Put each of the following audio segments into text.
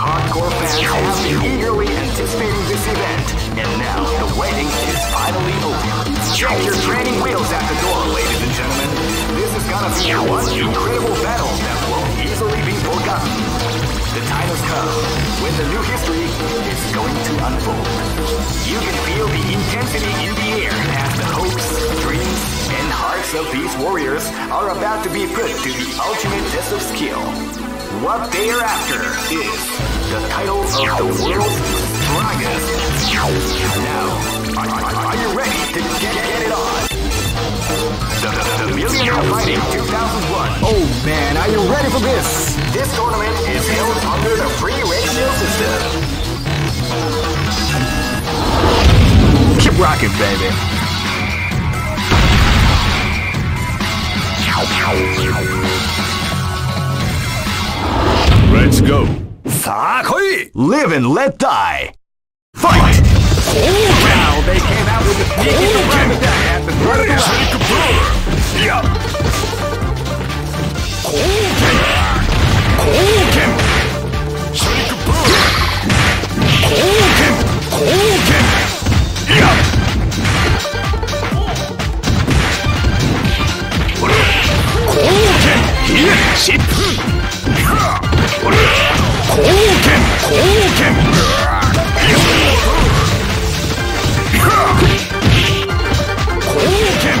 Hardcore fans have been eagerly anticipating this event, and now the waiting is finally over. Check your training wheels at the door, ladies and gentlemen. This is gonna be one incredible battle that won't easily be forgotten. The time has come when the new history is going to unfold. You can feel the intensity in the air as the hopes, dreams, and hearts of these warriors are about to be put to the ultimate test of skill. What they are after is the title of the world's strongest. Now, are, are- are you ready to get, get it on? The, the, the Millionaire Fighting 2001 Oh man, are you ready for this? this tournament is held under the free ratio system. Keep rocking, baby. Let's go. さあ来い Live and let die. Fight! Now they came out with the sneaky surprise attack at the start of the 貢献貢献貢献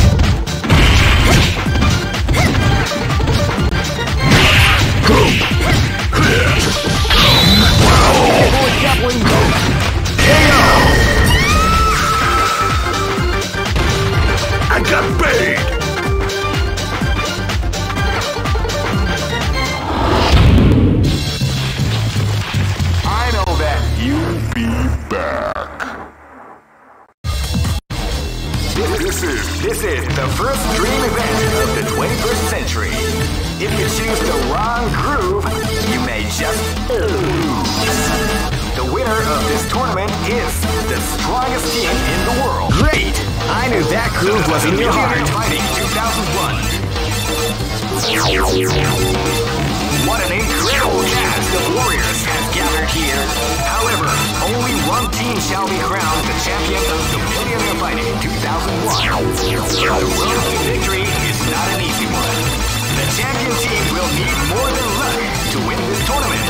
The team will need more than luck to win this tournament.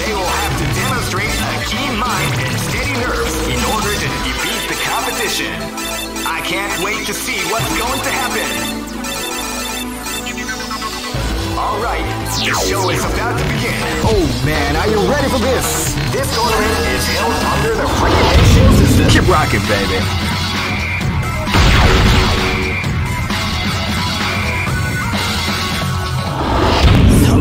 They will have to demonstrate a keen mind and steady nerves in order to defeat the competition. I can't wait to see what's going to happen. Alright, the show is about to begin. Oh man, are you ready for this? This tournament is held under the free ratio system. Keep rocking, baby.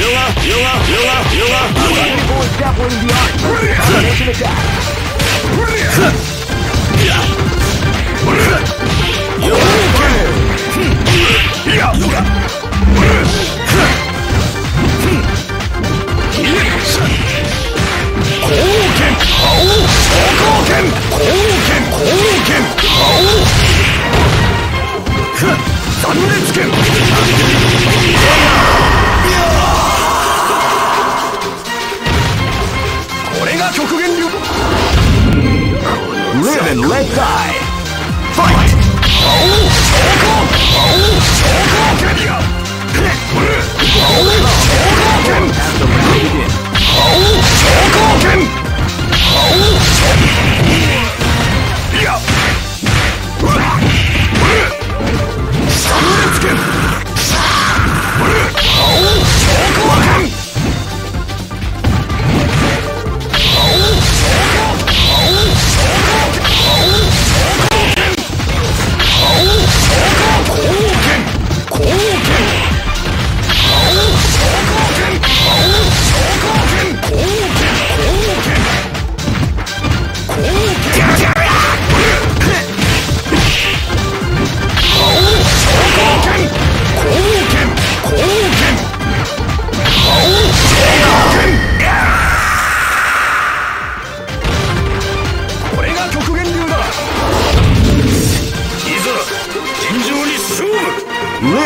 Live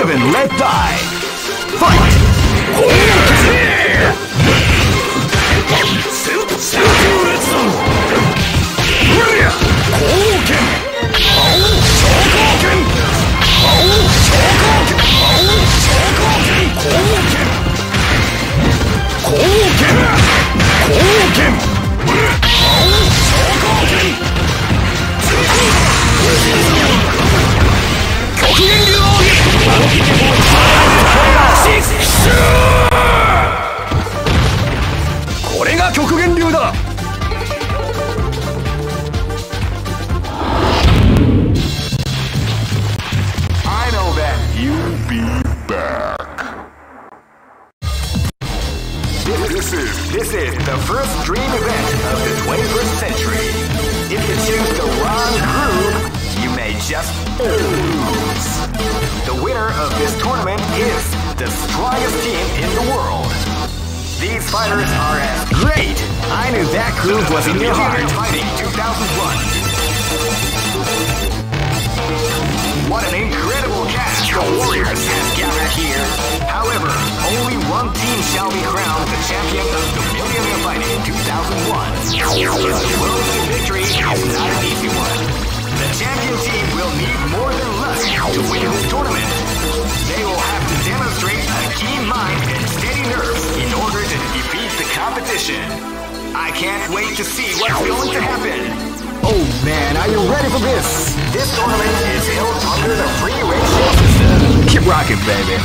Live and let die. Fight! I know you choose the wrong groove, you may just lose. The winner of this tournament is the strongest team in the world. These fighters are as Great! I knew that groove was in your heart. Fighting 2001. What an incredible cast the warriors has gathered here. However, only one team shall be crowned the champion of the Millionaire Fighting 2001. The road to victory is not an easy one. The champion team will need more than luck to win this tournament. Keen mind and steady nerves in order to defeat the competition. I can't wait to see what's going to happen. Oh man, are you ready for this? This tournament is held under the free ratio system. Keep rocking, baby.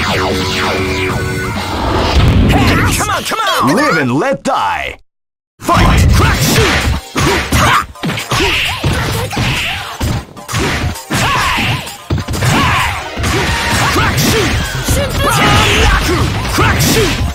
Hey, come on, come on! Live and let die. Fight! Is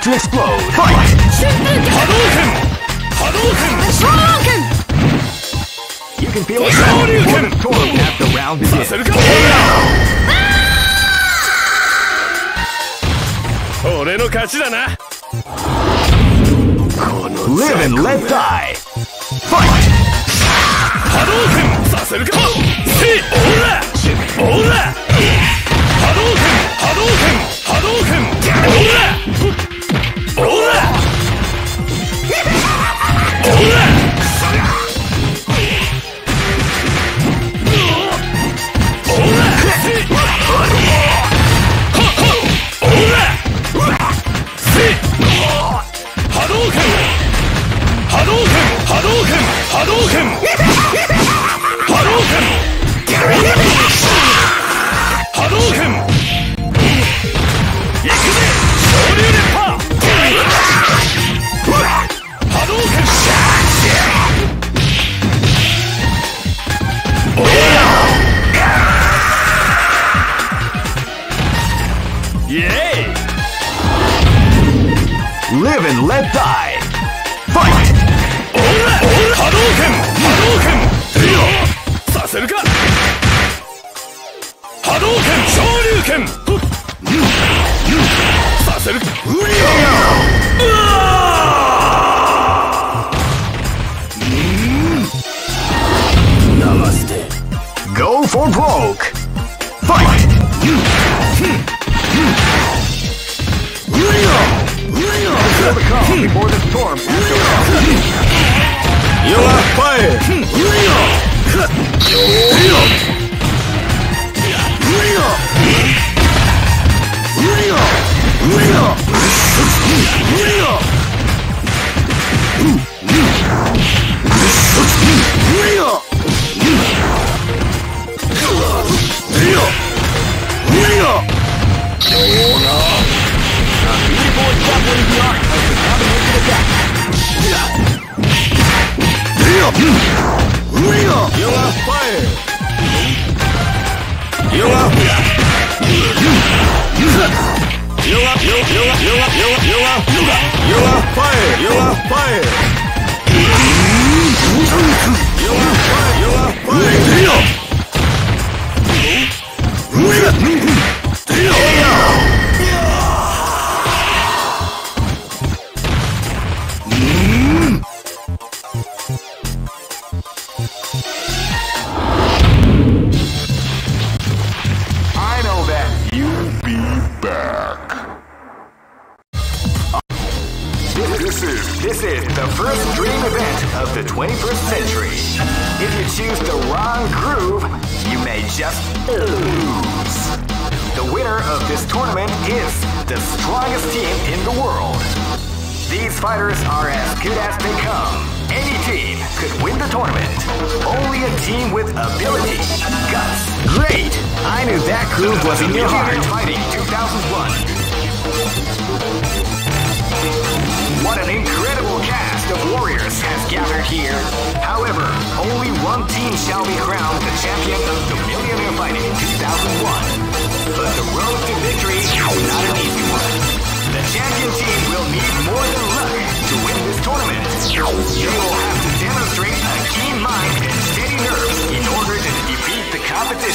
about to explode. Fight! Hadouken! Hadouken! You can feel it storm as the round begins. させるか俺の勝ちだな Live and let die. Fight! 波動拳させるかせいオラオラ波動拳波動拳波動拳オラ I was in your heart. Fighting 2001. What an incredible cast of warriors has gathered here. However, only one team shall be crowned the champion of the Millionaire Fighting 2001. But the road to victory is not an easy one. The champion team will need more than luck to win this tournament. They will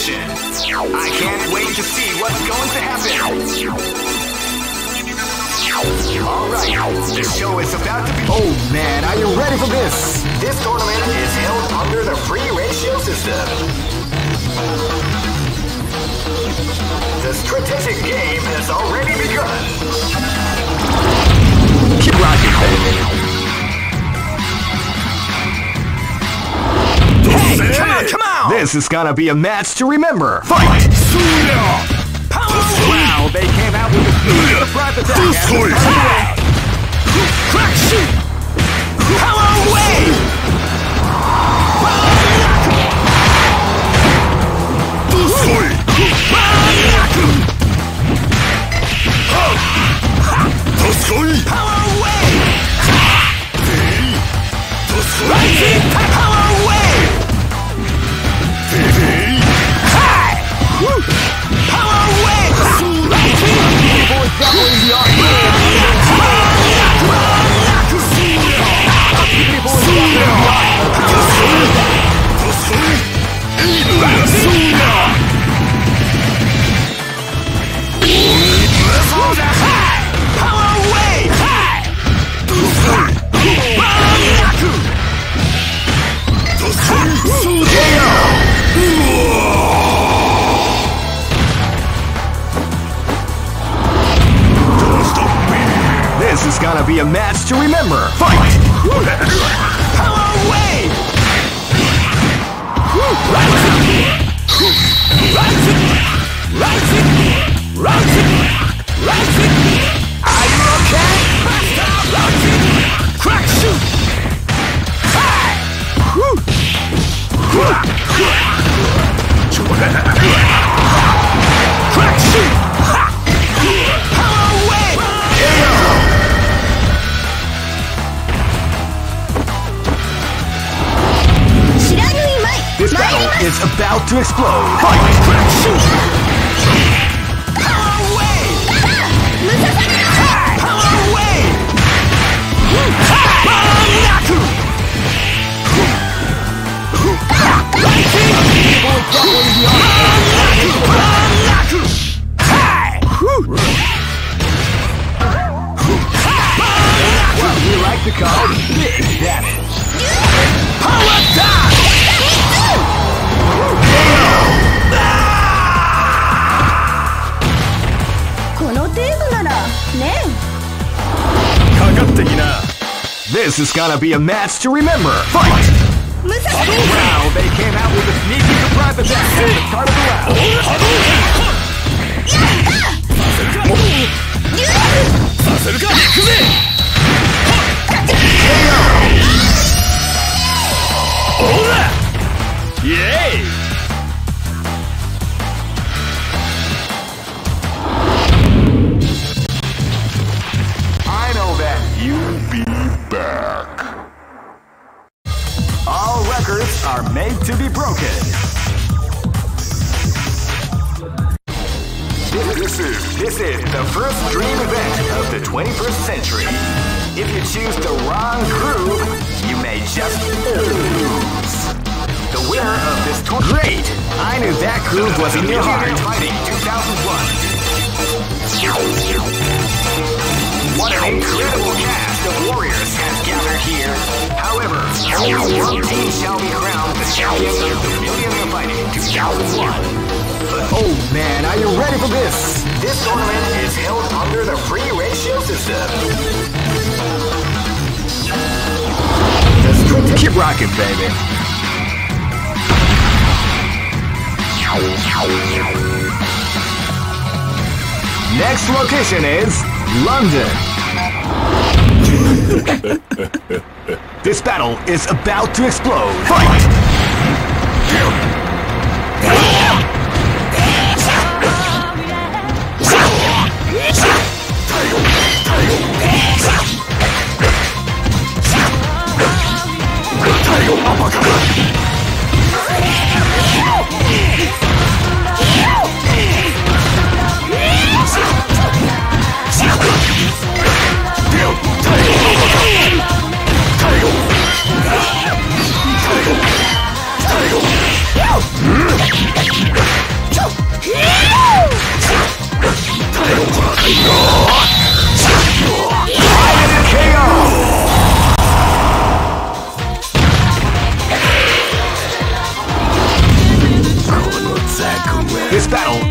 action. I can't wait to see what's going to happen. Alright, the show is about to be. Oh man, are you ready for this? This tournament is held under the free ratio system. The strategic game has already begun. Keep rocking, baby. Come on, come on! This is gonna be a match to remember. Fight! Power Wow, they came out with a surprise attack. after the round. Crack shoot! Power wave! Power wave! Rising power wave! Rising Power we like to call big damage. Power! This is gonna be a match to remember. Fight! Wow, they came out with a sneaky surprise attack at the start of the round. Yay! This is the first dream event of the 21st century. If you choose the wrong groove, you may just lose. The winner of this tournament. Great! I knew that groove was in your heart. Fighting 2001. What an incredible cast of warriors has gathered here. However, only one team shall be crowned the champion of the Millionaire Fighting 2001. Oh man, are you ready for this? This tournament is held under the free ratio system. Keep rocking, baby. Next location is London. this battle is about to explode. Fight! Yo!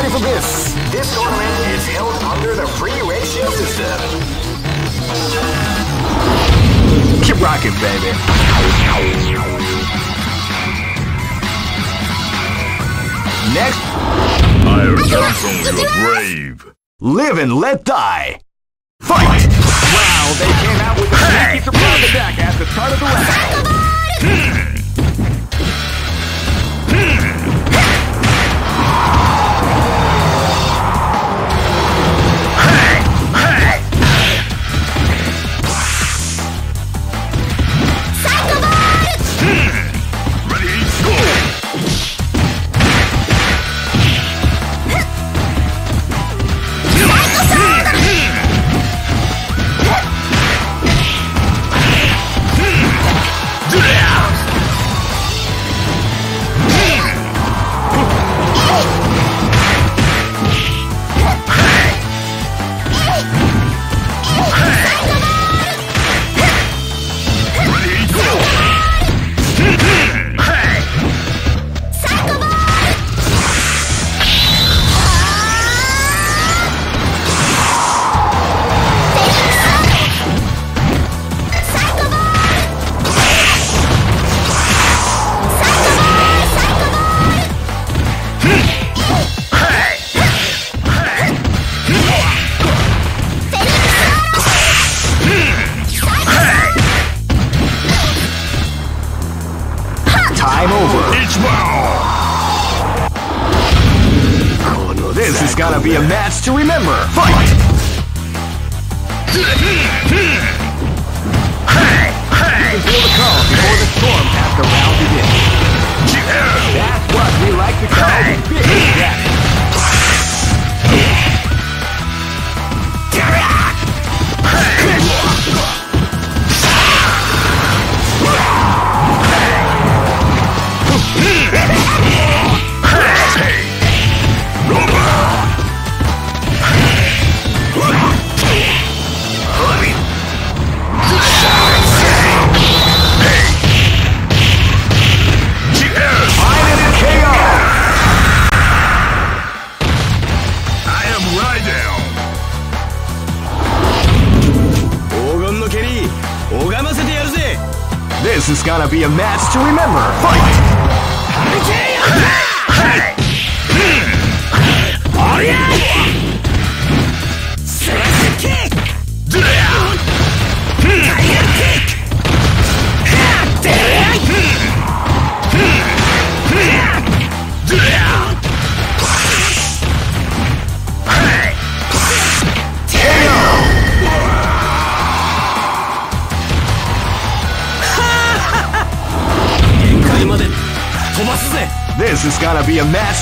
ready for this? This tournament is held under the free ratio system. Keep rocking, baby. Next. I return from your grave. Live and let die. Fight! Wow, they came out with a sneaky surprise attack at the start of the round.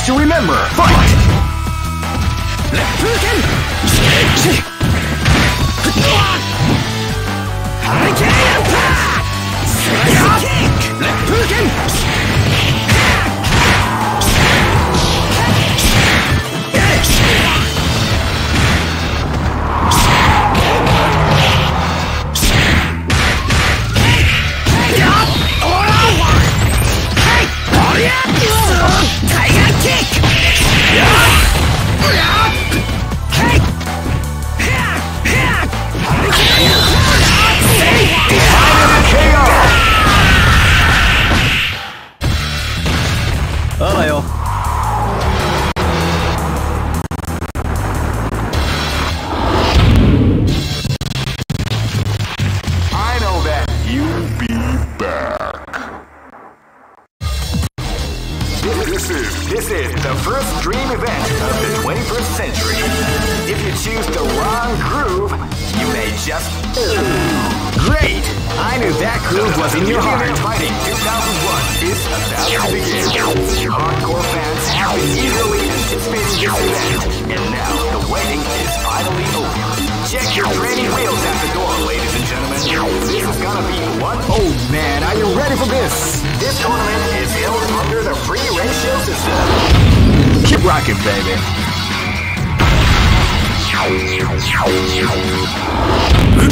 to remember.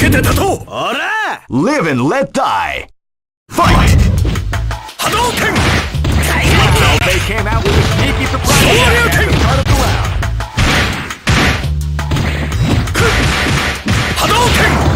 けて立とうおら !Live and let die! Fight! 波動拳 They came out with a sneaky surprise at the start of the round. Hm. Hm. 波動拳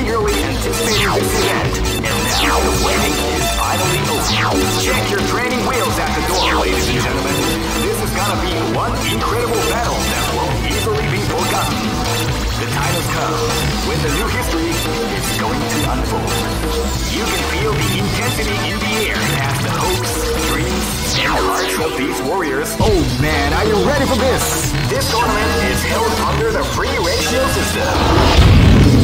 eagerly anticipating this event, and now the waiting is finally over. Check your training wheels at the door, ladies and gentlemen. This is gonna be one incredible battle that won't easily be forgotten. The time has come when the new history is going to unfold. You can feel the intensity in the air as the hopes, dreams, and hearts of warriors. Oh man, are you ready for this? This tournament is held under the free ratio system.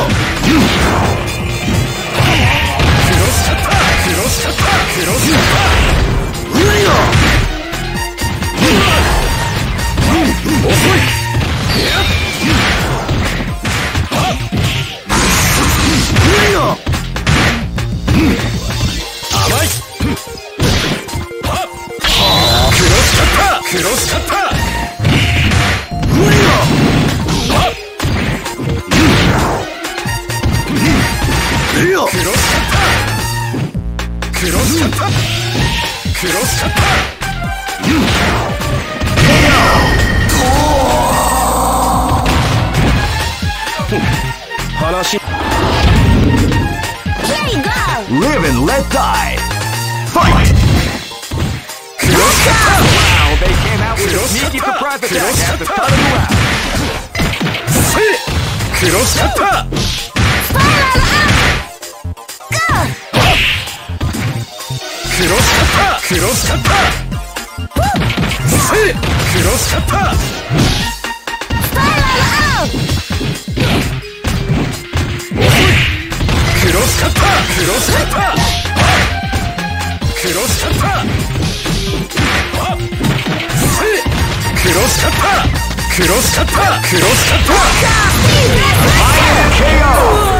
いやクロスカッタークロスカッタークロスカッターいや遅いクロスカッタークロスカッタークロスカッタークロスカッターせいクロスカッタークロスカッタークロスカッター KO!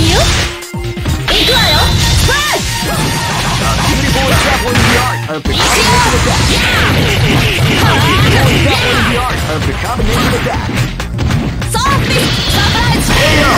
Perfect combination attack. Perfect combination attack. Sophie! Surprise! KO!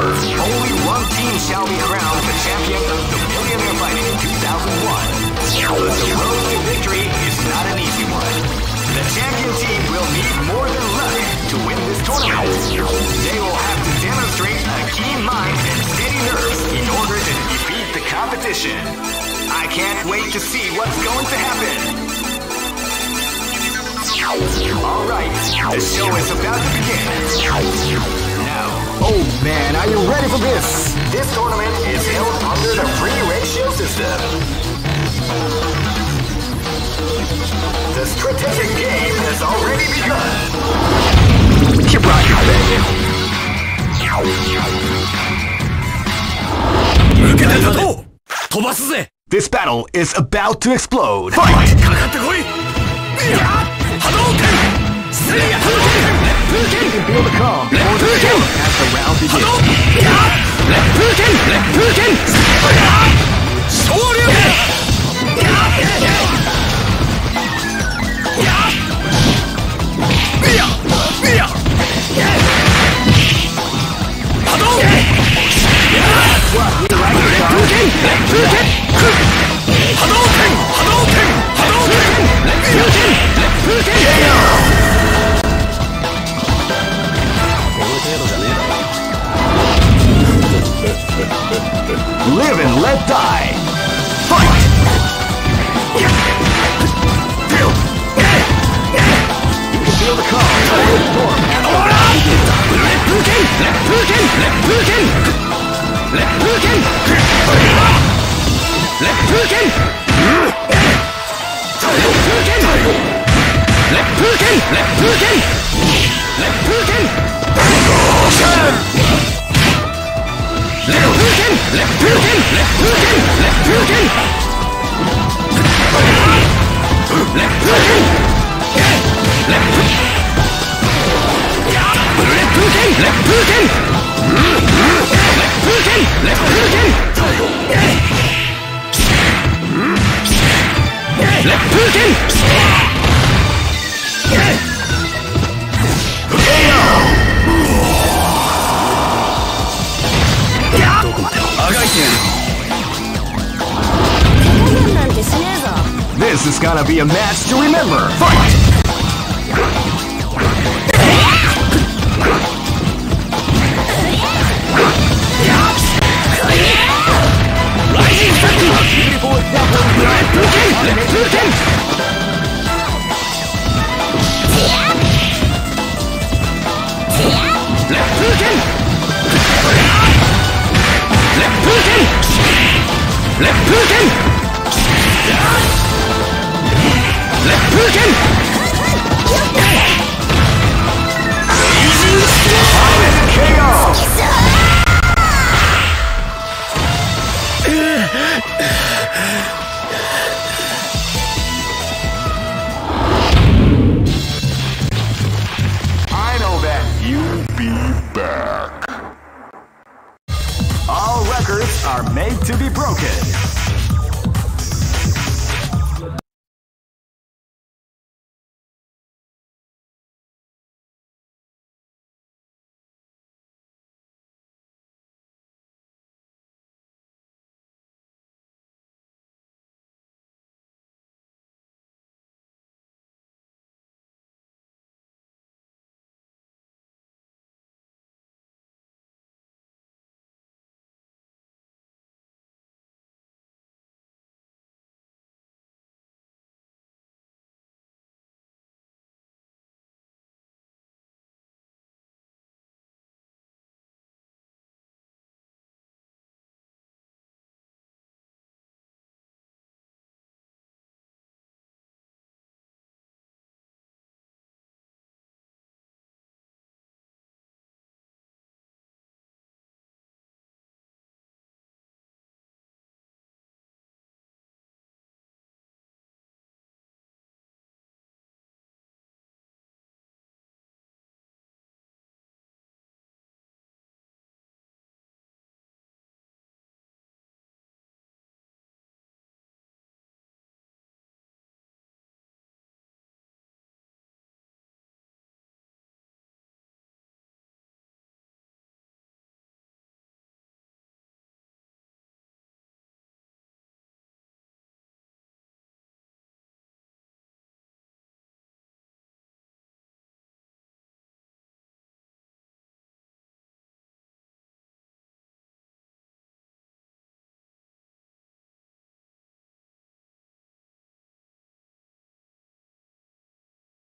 However, only one team shall be crowned the champion of the Millionaire Fighting 2001. But the road to victory is not an easy one. The champion team will need more than luck to win this tournament. They will have to demonstrate a keen mind and steady nerves in order to defeat the competition. I can't wait to see what's going to happen. Alright, the show is about to begin. Oh man, are you ready for this? This tournament is held under the free ratio system. The strategic game has already begun. Keep rocking, baby. This battle is about to explode. Fight! 波動拳波動拳